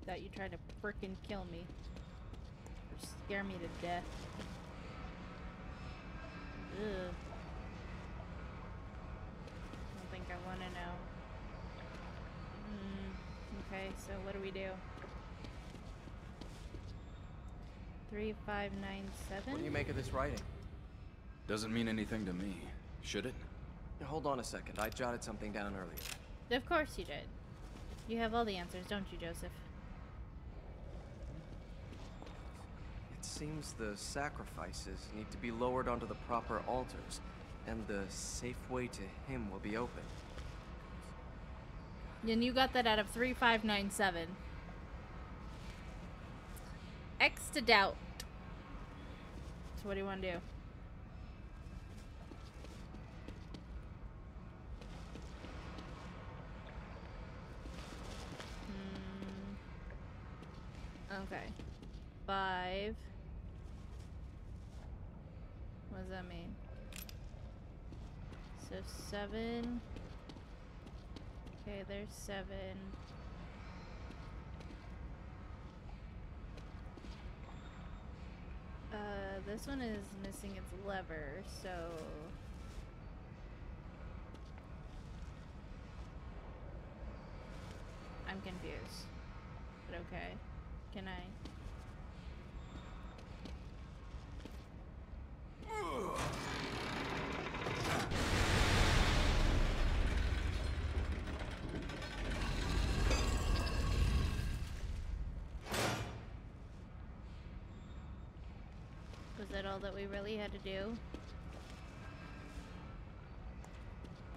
That you try to frickin' kill me. Or scare me to death. Ugh. I don't think I want to know. Mm, okay, so what do we do? Three, five, nine, seven? What do you make of this writing? Doesn't mean anything to me. Should it? Now, hold on a second. I jotted something down earlier. Of course you did. You have all the answers, don't you, Joseph? It seems the sacrifices need to be lowered onto the proper altars, and the safe way to him will be open. And you got that out of 3597. X to doubt. So what do you want to do? Hmm. Okay. Five. What does that mean? So seven. Okay, there's seven. Uh, this one is missing its lever, so... I'm confused. But okay. Can I... All that we really had to do?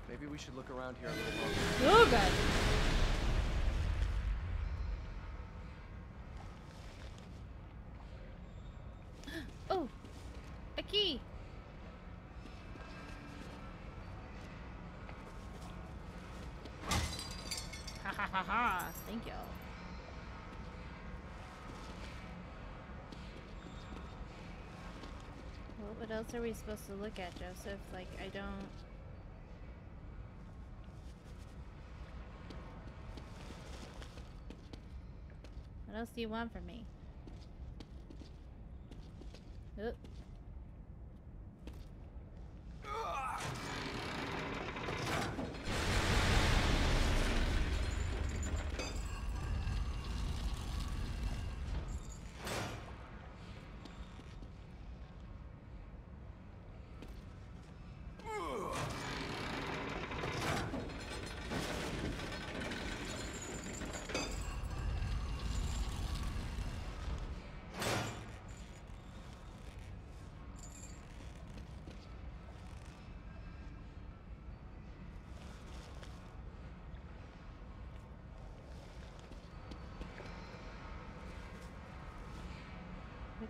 Maybe we should look around here a little longer. Oh god! oh! A key! Ha ha ha ha! Thank you. Well, what else are we supposed to look at, Joseph? Like, I don't... What else do you want from me? Uh.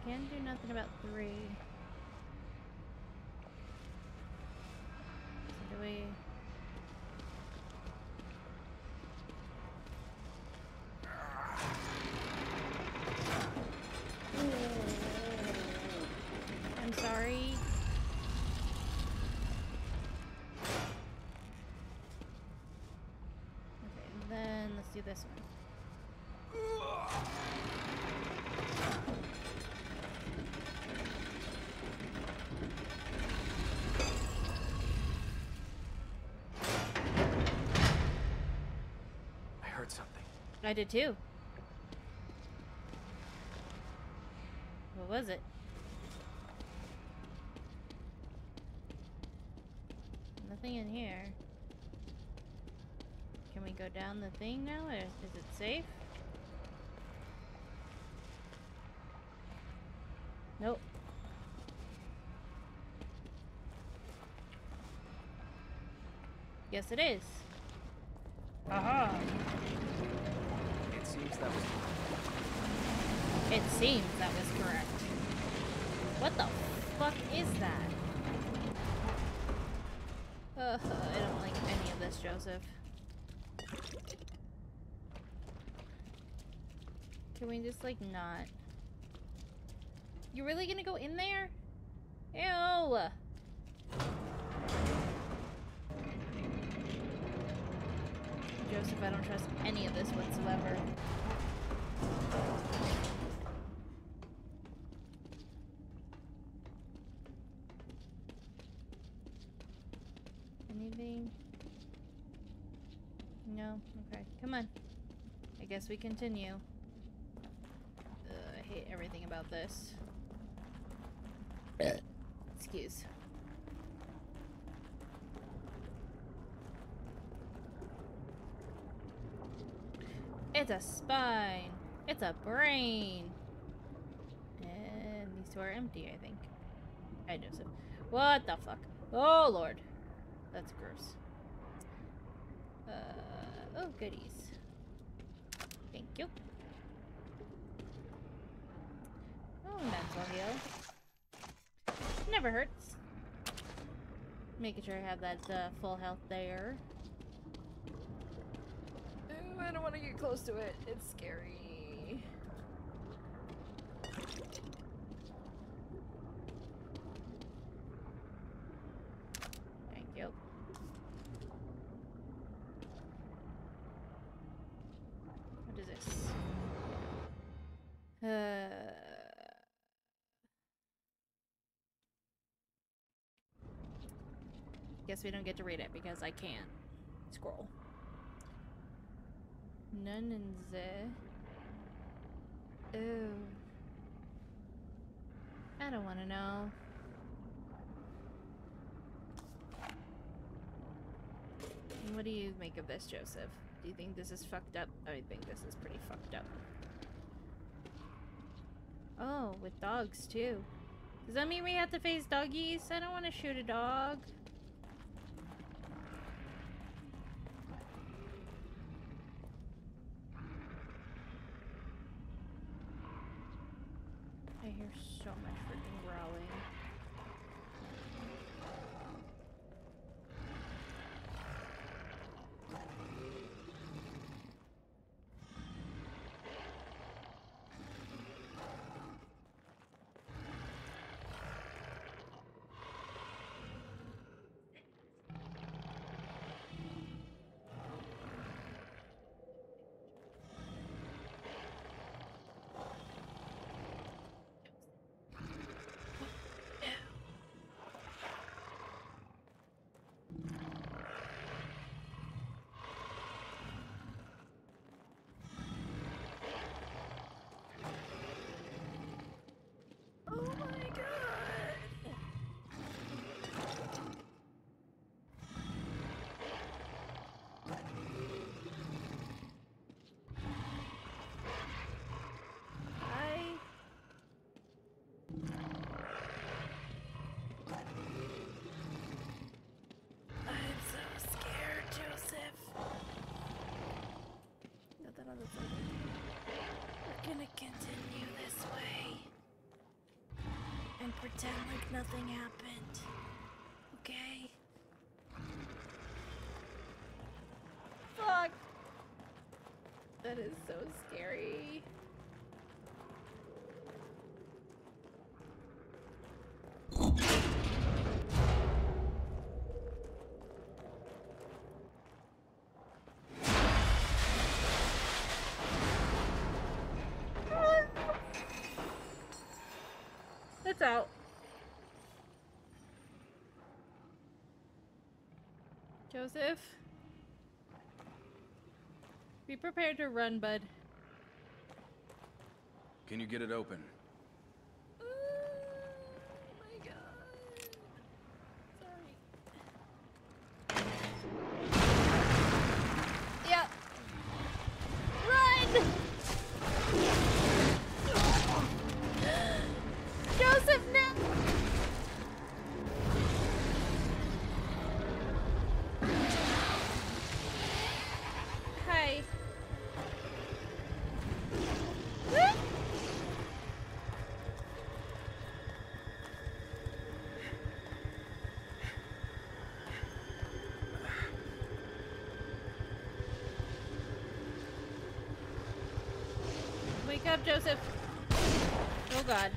Can do nothing about three. So do we... I'm sorry. Okay, then let's do this one. I did too. What was it? Nothing in here. Can we go down the thing now? Is, is it safe? Nope. Yes, it is. Aha! It seems that was It seems that was correct. What the fuck is that? Ugh, I don't like any of this, Joseph. Can we just, like, not? You really gonna go in there? Ew! I guess we continue. Ugh, I hate everything about this. Excuse. It's a spine. It's a brain. And these two are empty, I think. I know Joseph. What the fuck? Oh, Lord. That's gross. Uh, oh, goodies. Thank you. Oh, mental heal. Never hurts. Making sure I have that uh, full health there. Ooh, I don't want to get close to it. It's scary. Thank you. What is this? Uh. Guess we don't get to read it because I can't scroll. None in the. Ooh. I don't want to know. What do you make of this, Joseph? Do you think this is fucked up? I think this is pretty fucked up. Oh, with dogs too. Does that mean we have to face doggies? I don't want to shoot a dog. So much freaking growling. Oh my god! I... I'm so scared, Joseph. Nothing on the side. We're gonna continue this way and pretend like nothing happened. Okay? Fuck! That is so scary. Out. Joseph? Be prepared to run, bud. Can you get it open? Oh my god. Sorry. Hi. Wake up, Joseph. Oh god.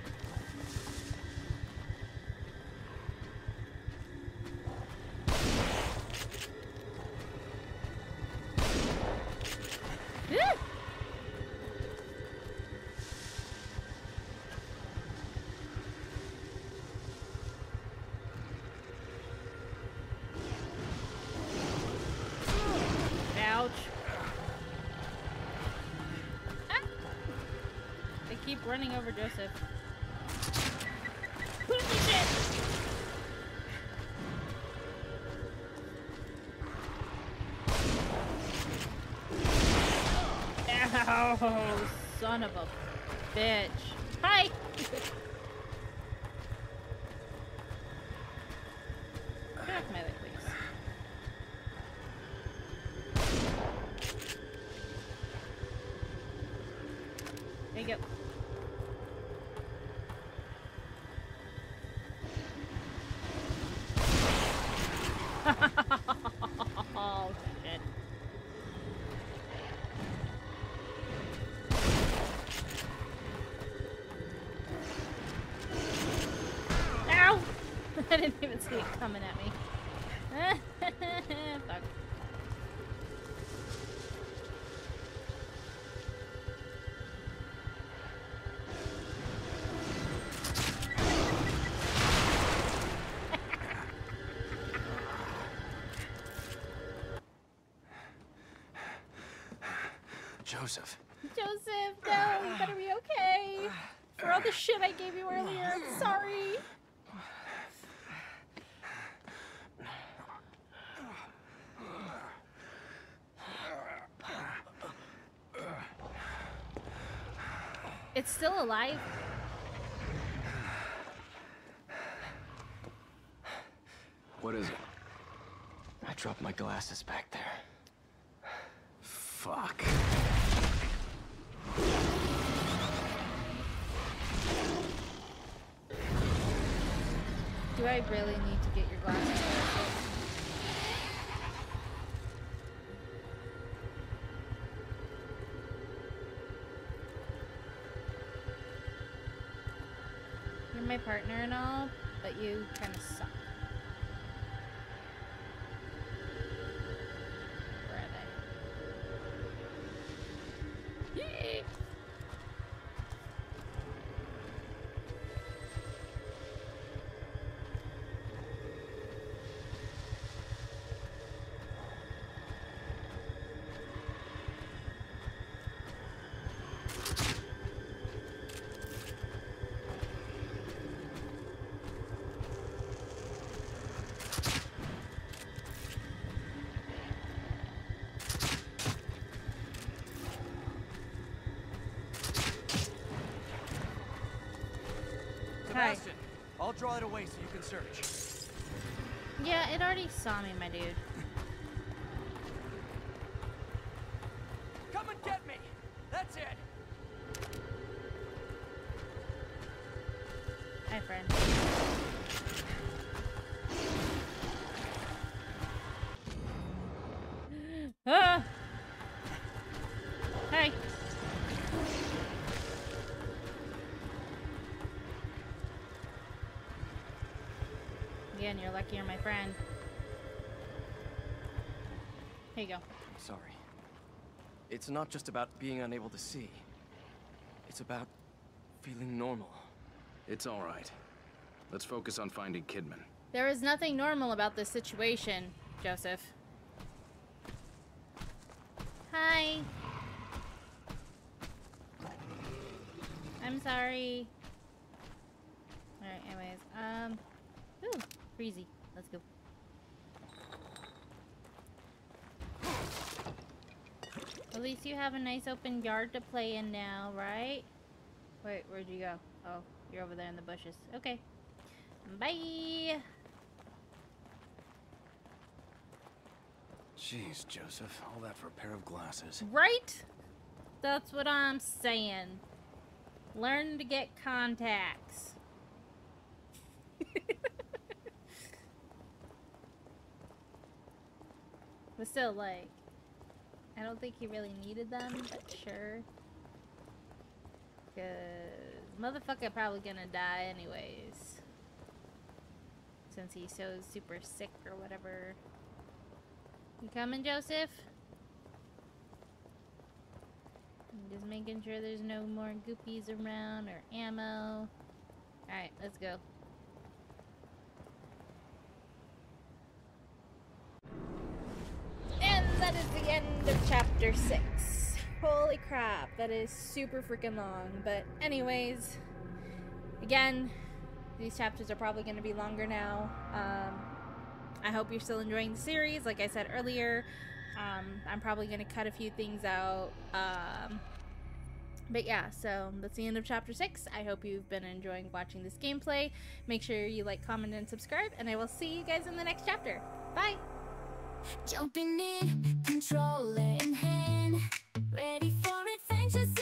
Over Joseph. Holy shit! Ow, son of a bitch. Hi! Get off my leg, please. There you go. Oh! I didn't even see it coming at me. Joseph. Joseph, no, you better be okay. For all the shit I gave you earlier, I'm sorry. It's still alive. What is it? I dropped my glasses back Really need to get your glasses? You're my partner and all, but you kind of suck. Where are they? Yay! I'll draw it away so you can search. Yeah, it already saw me, my dude. Again, you're lucky you're my friend. Here you go. Sorry. It's not just about being unable to see. It's about feeling normal. It's all right. Let's focus on finding Kidman. There is nothing normal about this situation, Joseph. Hi. I'm sorry. Alright, anyways. Um. Ooh, breezy. Let's go. At least you have a nice open yard to play in now, right? Wait, where'd you go? Oh, you're over there in the bushes. Okay. Bye. Jeez, Joseph, all that for a pair of glasses. Right? That's what I'm saying. Learn to get contacts. but still, like, I don't think he really needed them, but sure. Cause motherfucker probably gonna die anyways. Since he's so super sick or whatever. You coming, Joseph? I'm just making sure there's no more goopies around or ammo. Alright, let's go. And that is the end of chapter 6. Holy crap, that is super freaking long. But, anyways, again, these chapters are probably going to be longer now. Um, I hope you're still enjoying the series. Like I said earlier, um, I'm probably going to cut a few things out. Um, but yeah, so that's the end of chapter 6. I hope you've been enjoying watching this gameplay. Make sure you like, comment, and subscribe, and I will see you guys in the next chapter. Bye! Jumping in, controller in hand, ready for adventures